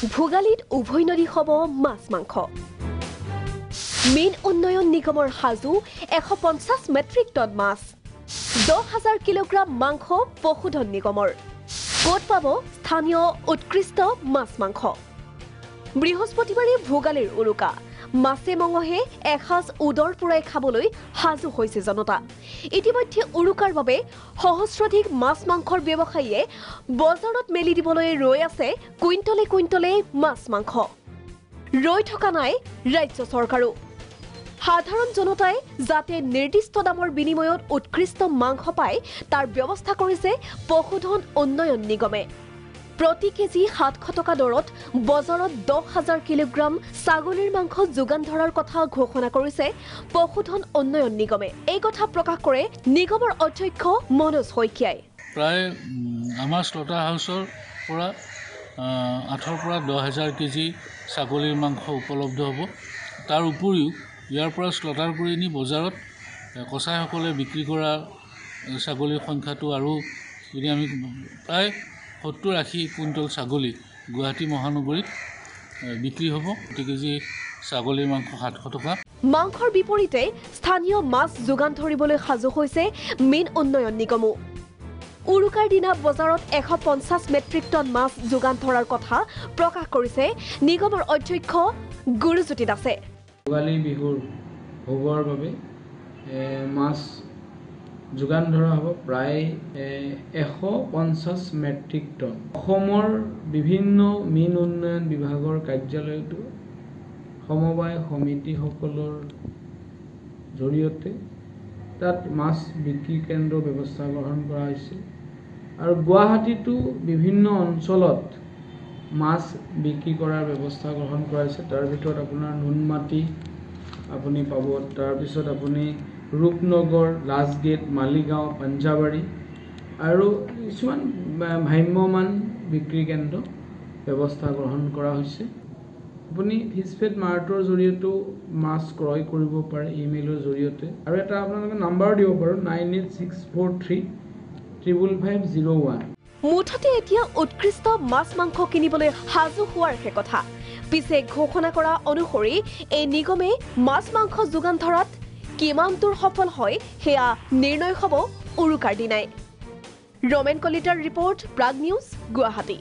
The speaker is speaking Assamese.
ভোগালীত উভৈ নদী হ'ব মাছ মাংস। মীন উন্নয়ন নিগমৰ সাজু এশ পঞ্চাছ মেট্ৰিক টন মাছ। দহ হাজাৰ কিলোগ্ৰাম মাংস পশুধন নিগমৰ। ক'ত পাব স্থানীয় উৎকৃষ্ট মাছ মাংস? বৃহস্পতিবাৰে ভোগালীৰ উৰুকা। মাছে মঙহে এসাঁজ উদৰ পূৰাই খাবলৈ সাজু হৈছে জনতা। ইতিমধ্যে উৰুকাৰ বাবে সহস্ৰাধিক মাছ মাংসৰ ব্যৱসায়ীয়ে বজাৰত মেলি দিবলৈ ৰৈ আছে কুইণ্টলে কুইণ্টলে মাছ মাংস। ৰৈ থকা নাই ৰাজ্য চৰকাৰো। সাধাৰণ জনতাই যাতে নিৰ্দিষ্ট দামৰ বিনিময়ত উৎকৃষ্ট মাংস পায় তাৰ ব্যৱস্থা কৰিছে পশুধন উন্নয়ন নিগমে। প্ৰতি কেজি সাতশ টকা দৰত বজাৰত দহ হাজাৰ কিলোগ্ৰাম ছাগলীৰ মাংস যোগান ধৰাৰ কথা ঘোষণা কৰিছে পশুধন উন্নয়ন নিগমে। এই কথা প্ৰকাশ কৰে নিগমৰ অধ্যক্ষ মনোজ শইকীয়াই। প্ৰায় আমাৰ শ্লটাৰ হাউচৰ পৰা আঠৰ পৰা দহ হাজাৰ কেজি ছাগলীৰ মাংস উপলব্ধ হ'ব। তাৰ উপৰিও ইয়াৰ পৰা শ্লটাৰ কৰি নি বজাৰত এ, কচাইসকলে বিক্ৰী কৰা ছাগলীৰ সংখ্যাটো আৰু যদি আমি প্ৰায় সত্তৰ আশী কুইণ্টল ছাগলী গুৱাহাটী মহানগৰীত বিক্ৰী হ'ব। প্ৰতি কেজি ছাগলীৰ মাংস সাতশ টকা। মাংসৰ বিপৰীতে স্থানীয় মাছ যোগান ধৰিবলৈ সাজু হৈছে মীন উন্নয়ন নিগমো। উৰুকাৰ দিনা বজাৰত এশ পঞ্চাছ মেট্ৰিক টন মাছ যোগান ধৰাৰ কথা প্ৰকাশ কৰিছে নিগমৰ অধ্যক্ষ গুৰুজ্যোতি দাসে। ভোগালী বিহুৰ ভোগৰ বাবে মাছ যোগান ধৰা হ'ব প্ৰায় এশ পঞ্চাছ মেট্ৰিক টন। অসমৰ বিভিন্ন মীন উন্নয়ন বিভাগৰ কাৰ্যালয়তো সমবায় সমিতিসকলৰ জৰিয়তে তাত মাছ বিক্ৰী কেন্দ্ৰৰ ব্যৱস্থা গ্ৰহণ কৰা হৈছে আৰু গুৱাহাটীতো বিভিন্ন অঞ্চলত মাছ বিক্ৰী কৰাৰ ব্যৱস্থা গ্ৰহণ কৰা হৈছে। তাৰ ভিতৰত আপোনাৰ নুনমাটি আপুনি পাব তাৰপিছত আপুনি ৰূপনগৰ লাষ্টগেট মালিগাঁও পাঞ্জাবাৰী আৰু কিছুমান ভ্ৰাম্যমান বিক্ৰী কেন্দ্ৰ ব্যৱস্থা গ্ৰহণ কৰা হৈছে। আপুনি ফিছফেড মাৰ্টৰ জৰিয়তেও মাছ ক্ৰয় কৰিব পাৰে ইমেইলৰ জৰিয়তে। আৰু এটা আপোনালোকে নাম্বাৰো দিব পাৰোঁ nine eight six four three triple five zero' one. মুঠতে এতিয়া উৎকৃষ্ট মাছ মাংস কিনিবলৈ সাজু হোৱাৰহে কথা। পিছে ঘোষণা কৰা অনুসৰি এই নিগমে মাছ মাংস যোগান ধৰাত কিমান দূৰ সফল হয় সেয়া নিৰ্ণয় হ'ব উৰুকাৰ দিনাই। ৰমেন কলিতাৰ ৰিপৰ্ট প্ৰাগ নিউজ গুৱাহাটী।